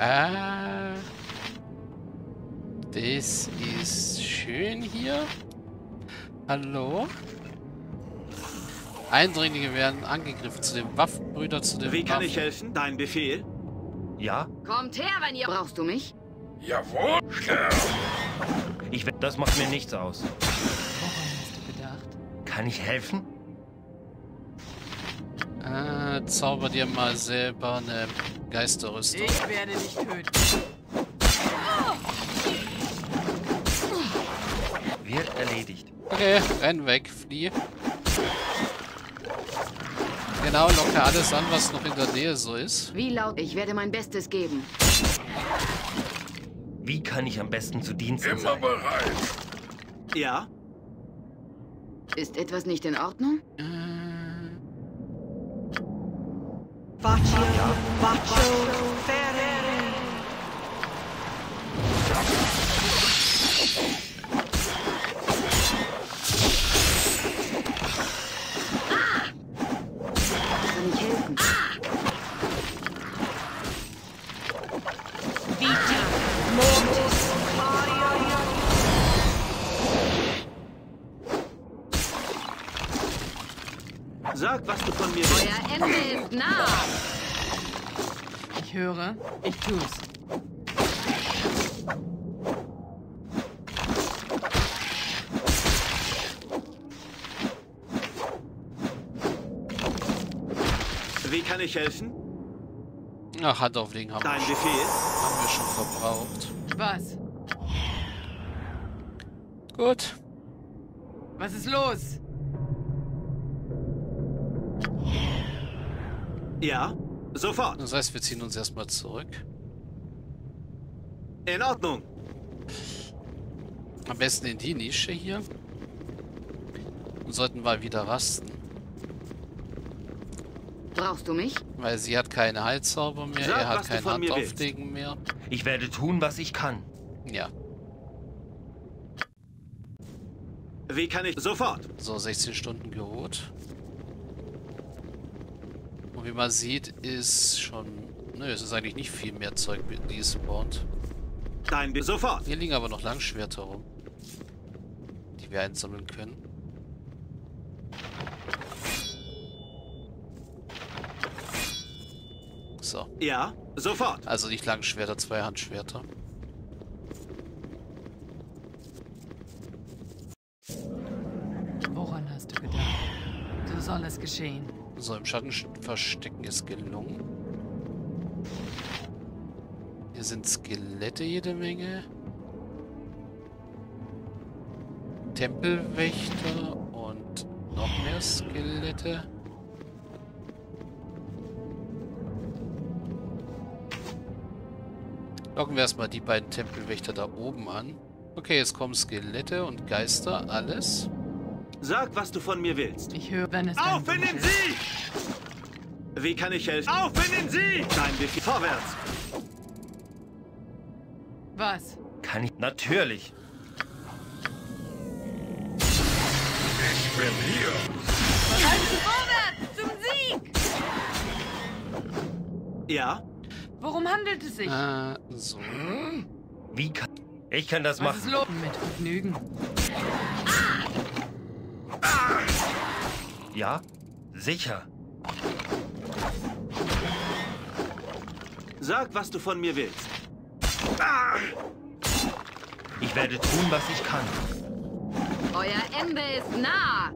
Äh. Das ist schön hier. Hallo? Eindringlinge werden angegriffen. Zu den Waffenbrüder, zu den Wie kann Waffen. ich helfen? Dein Befehl? Ja? Kommt her, wenn ihr... Brauchst du mich? Jawohl. Ich we- Das macht mir nichts aus. Woran hast du gedacht? Kann ich helfen? Äh, zauber dir mal selber eine Geisterrüstung. Ich werde dich töten. Wird erledigt. Okay, renn weg, flieh. Genau, locke alles an, was noch in der Nähe so ist. Wie laut? Ich werde mein Bestes geben. Wie kann ich am besten zu Diensten Immer sein? bereit. Ja? Ist etwas nicht in Ordnung? Äh, Faccio, faccio, ferere. Kann ich helfen? Vita, mortis, Sag, was du von mir willst. Euer Ende ist nah. Ich höre, ich tu's. Wie kann ich helfen? ach, Hand auflegen haben, Dein wir- Befehl? haben wir schon verbraucht. Was? Gut. Was ist los? Ja? Sofort. Das heißt, wir ziehen uns erstmal zurück. In Ordnung. Am besten in die Nische hier. Und sollten mal wieder rasten. Brauchst du mich? Weil sie hat keine Heilzauber mehr, Sag, er hat was du kein von mir Handauflegen mehr. Ich werde tun, was ich kann. Ja, Wie kann ich... Sofort. so 16 Stunden geruht. Und wie man sieht, ist schon... Nö, es ist eigentlich nicht viel mehr Zeug mit despawned. Dein Be Sofort. Hier liegen aber noch Langschwerter rum. Die wir einsammeln können. So. Ja? Sofort. Also nicht Langschwerter, zwei Handschwerter. Woran hast du gedacht? So soll es geschehen. So, im Schatten verstecken ist gelungen. Hier sind Skelette jede Menge. Tempelwächter und noch mehr Skelette. Locken wir erstmal die beiden Tempelwächter da oben an. Okay, jetzt kommen Skelette und Geister, alles. Sag, was du von mir willst. Ich höre, wenn es Auf in den ist. Sieg! Wie kann ich helfen? Auf in den Sieg! Dein Befehl. Vorwärts. Was? Kann ich... Natürlich. Ich bin hier. Vorwärts zum Sieg! Ja? Worum handelt es sich? Äh, so. Wie kann... Ich kann das Was ist machen. los? Mit Vergnügen. Ja? Sicher. Sag, was du von mir willst. Ich werde tun, was ich kann. Euer Ende ist nah.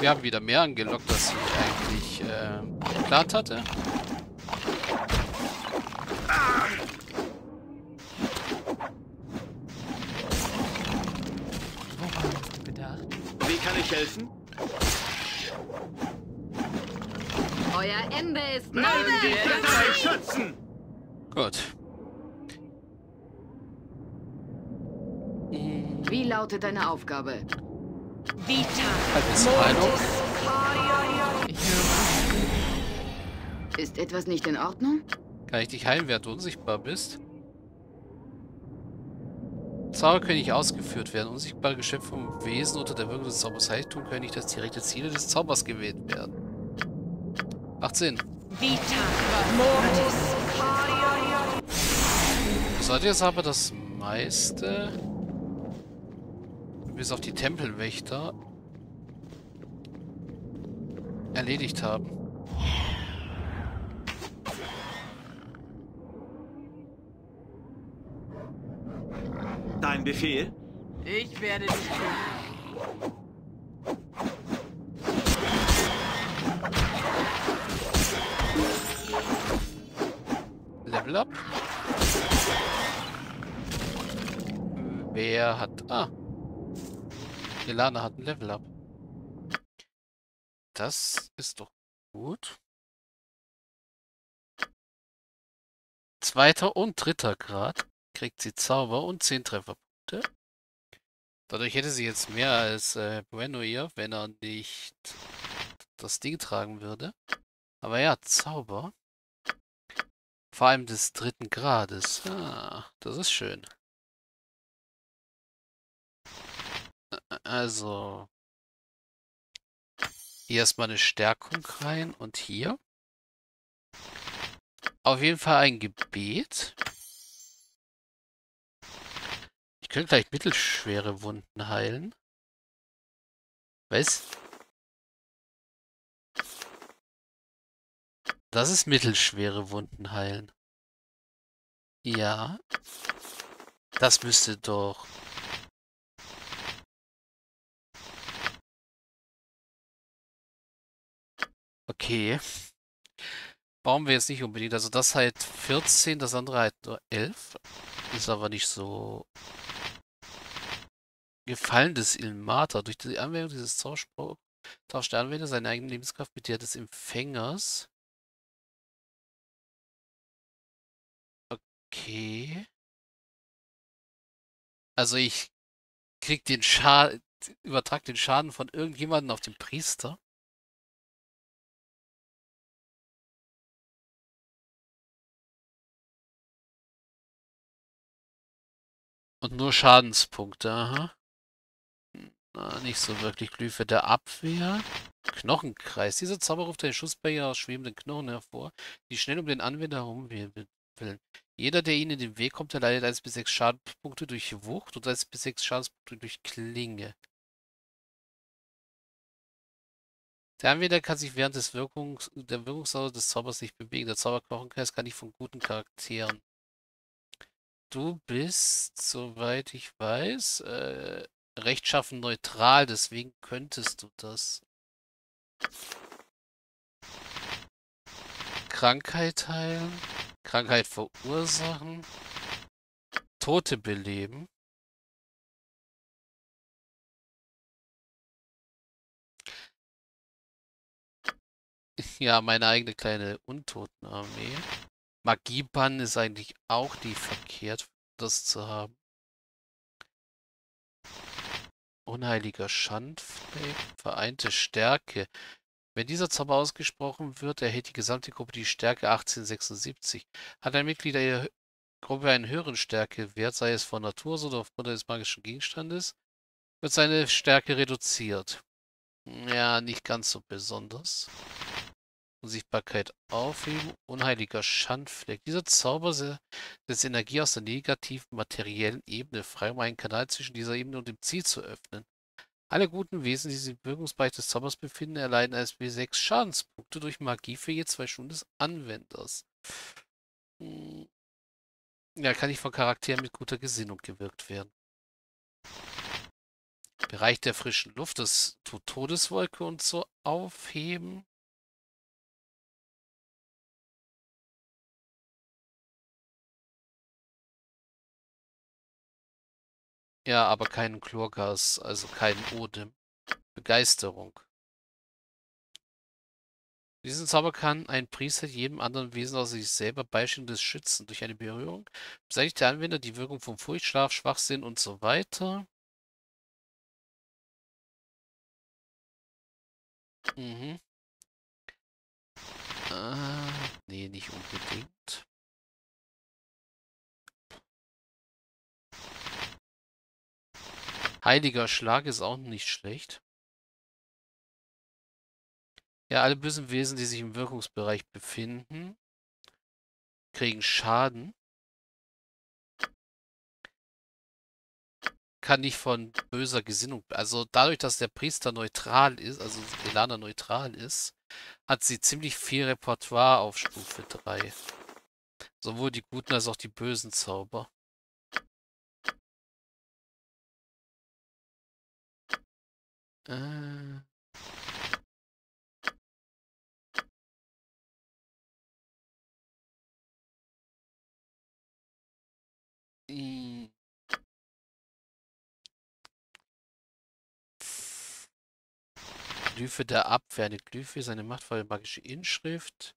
Wir haben wieder mehr angelockt, als ich eigentlich äh, geplant hatte. Woran hast du gedacht? Wie kann ich helfen? Euer Ende ist. Mögen die Götter euch schützen! Gut. Wie lautet deine Aufgabe? Vita, Halt. Ist etwas nicht in Ordnung? Kann ich dich heilen, während du unsichtbar bist? Zauber können nicht ausgeführt werden. Unsichtbare Geschöpfe vom Wesen unter der Wirkung des Zaubers heilt tun können nicht das direkte Ziel des Zaubers gewählt werden. Macht Sinn. Vita, mortis, aria, Sollte jetzt aber das meiste, bis auf die Tempelwächter, erledigt haben. Dein Befehl? Ich werde dich töten. Level up. Wer hat... Ah. Ilana hat ein Level up. Das ist doch gut. Zweiter und dritter Grad kriegt sie Zauber und 10 Trefferpunkte. Dadurch hätte sie jetzt mehr als äh, Bueno ihr, wenn er nicht das Ding tragen würde. Aber ja, Zauber. Vor allem des dritten Grades. Ah, das ist schön. Also. Hier erstmal eine Stärkung rein und hier. Auf jeden Fall ein Gebet. Könnte gleich mittelschwere Wunden heilen. Was? Das ist mittelschwere Wunden heilen. Ja. Das müsste doch. Okay. Brauchen wir jetzt nicht unbedingt. Also das halt 14, das andere halt nur 11. Ist aber nicht so Gefallen des Ilmata. Durch die Anwendung dieses Zauberspruchs tauscht der Anwender seine eigene Lebenskraft mit der des Empfängers. Okay. Also ich krieg den Schaden, übertrag den Schaden von irgendjemandem auf den Priester. Und nur Schadenspunkte, aha. Na, nicht so wirklich. Glyphe der Abwehr. Knochenkreis. Dieser Zauber ruft einen Schussbarriere aus schwebenden Knochen hervor, die schnell um den Anwender herumwirbeln. Jeder, der ihnen in den Weg kommt, erleidet 1 bis 6 Schadenspunkte durch Wucht und 1 bis 6 Schadenspunkte durch Klinge. Der Anwender kann sich während des Wirkungs der Wirkungsdauer des Zaubers nicht bewegen. Der Zauberknochenkreis kann nicht von guten Charakteren. Du bist, soweit ich weiß, äh, rechtschaffen neutral, deswegen könntest du das. Krankheit heilen, Krankheit verursachen, Tote beleben. Ja, meine eigene kleine Untotenarmee. Magiebann ist eigentlich auch nie verkehrt, das zu haben. Unheiliger Schandfleck, vereinte Stärke. Wenn dieser Zauber ausgesprochen wird, erhält die gesamte Gruppe die Stärke 1876. Hat ein Mitglied der Gruppe einen höheren Stärkewert, sei es von Natur oder aufgrund eines magischen Gegenstandes, wird seine Stärke reduziert. Ja, nicht ganz so besonders. Unsichtbarkeit aufheben, unheiliger Schandfleck. Dieser Zauber setzt Energie aus der negativen materiellen Ebene frei, um einen Kanal zwischen dieser Ebene und dem Ziel zu öffnen. Alle guten Wesen, die sich im Wirkungsbereich des Zaubers befinden, erleiden als B6 Schadenspunkte durch Magie für je zwei Stunden des Anwenders. Hm. Ja, kann nicht von Charakteren mit guter Gesinnung gewirkt werden. Bereich der frischen Luft, das tut Todeswolke und so aufheben. Ja, aber keinen Chlorgas, also keinen Odem. Begeisterung. Diesen Zauber kann ein Priester jedem anderen Wesen außer sich selber beistehen des Schützen. Durch eine Berührung beseitigt der Anwender die Wirkung von Furcht, Schlaf, Schwachsinn und so weiter. Mhm. Äh, nee, nicht unbedingt. Heiliger Schlag ist auch nicht schlecht. Ja, alle bösen Wesen, die sich im Wirkungsbereich befinden, kriegen Schaden. kann nicht von böser Gesinnung. Also dadurch, dass der Priester neutral ist, also Elana neutral ist, hat sie ziemlich viel Repertoire auf Stufe 3. Sowohl die guten als auch die bösen Zauber. Äh. Glyphe der Abwehr. Eine Glyphe ist eine machtvolle magische Inschrift.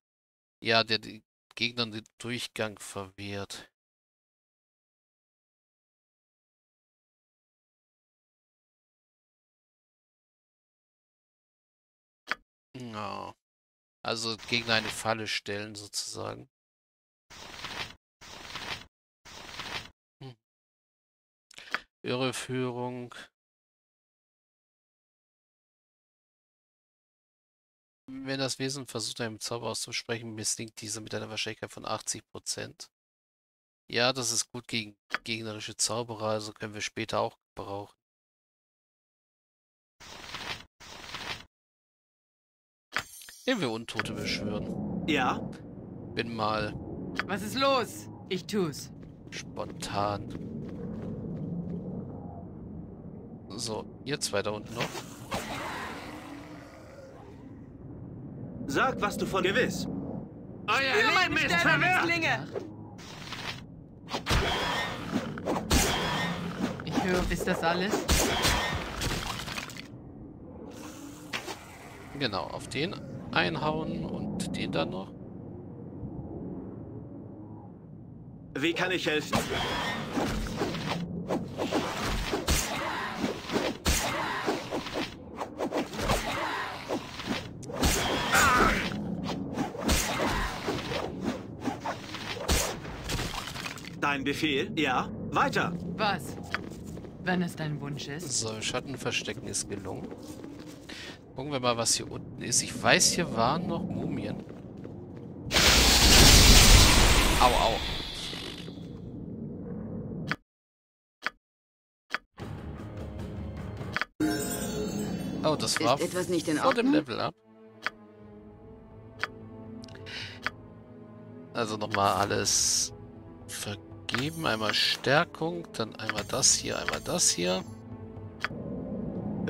Ja, der den Gegnern den Durchgang verwehrt. Ja. Also Gegner eine Falle stellen sozusagen. Hm. Irreführung. Wenn das Wesen versucht, einen Zauber auszusprechen, misslingt dieser mit einer Wahrscheinlichkeit von 80%. Ja, das ist gut gegen gegnerische Zauberer, also können wir später auch brauchen. Nehmen wir Untote beschwören. Ja? Bin mal Was ist los? Ich tu's. spontan. So, ihr zwei da unten noch. Sag, was du von gewiss. Euer Leben ist verwirrt! Ich höre, ist das alles? Genau, auf den einhauen und den dann noch. Wie kann ich helfen? Dein Befehl? Ja? Weiter! Was? Wenn es dein Wunsch ist. So, Schattenverstecken ist gelungen. Gucken wir mal, was hier unten ist. Ich weiß, hier waren noch Mumien. Au, au. Oh, das war Ist etwas nicht in vor dem? Level up. Also nochmal alles vergeben. Einmal Stärkung, dann einmal das hier, einmal das hier.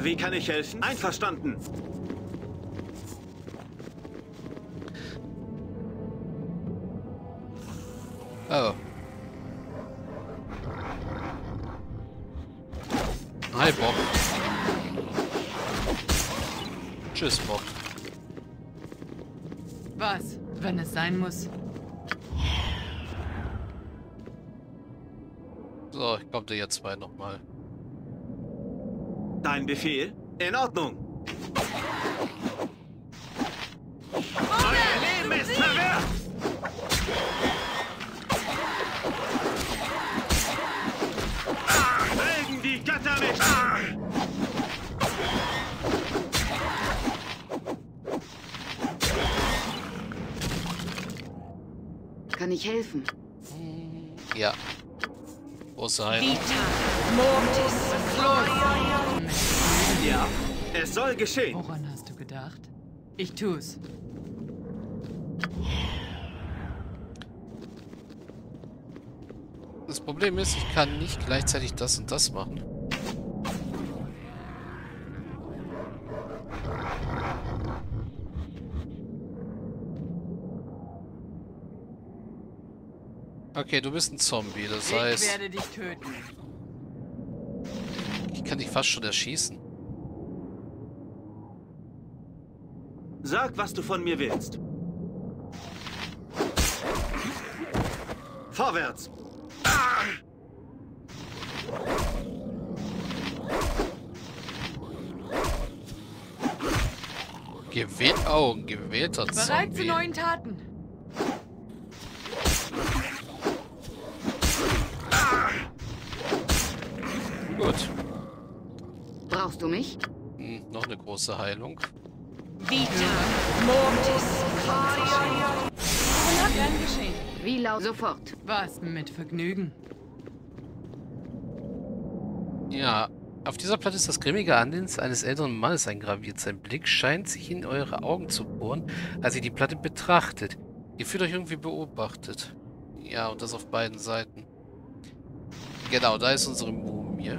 Wie kann ich helfen? Einverstanden. Oh. Hi, Bob. Tschüss, Bob. Was? Wenn es sein muss. So, ich komme dir jetzt zwei nochmal. Dein Befehl? In Ordnung. Euer Leben ist verwirrt! Ah, Mögen die Götter mich! Ah! Kann ich helfen? Ja. Große Heilung. Vita. Mortis. Ja, es soll geschehen. Woran hast du gedacht? Ich tu's. Das Problem ist, ich kann nicht gleichzeitig das und das machen. Okay, du bist ein Zombie, das Ich heißt, werde dich töten. ich kann dich fast schon erschießen. Sag, was du von mir willst. Vorwärts! Gewählt, oh, ein gewählter Bereit zu Zombie. neuen Taten. Gut. Brauchst du mich? Hm, noch eine große Heilung. Vita. Mortis. Wunderbar gern geschehen. Wie laut? Sofort. Was? Mit Vergnügen. Ja, auf dieser Platte ist das grimmige Antlitz eines älteren Mannes eingraviert. Sein Blick scheint sich in eure Augen zu bohren, als ihr die Platte betrachtet. Ihr fühlt euch irgendwie beobachtet. Ja, und das auf beiden Seiten. Genau, da ist unsere Mumie.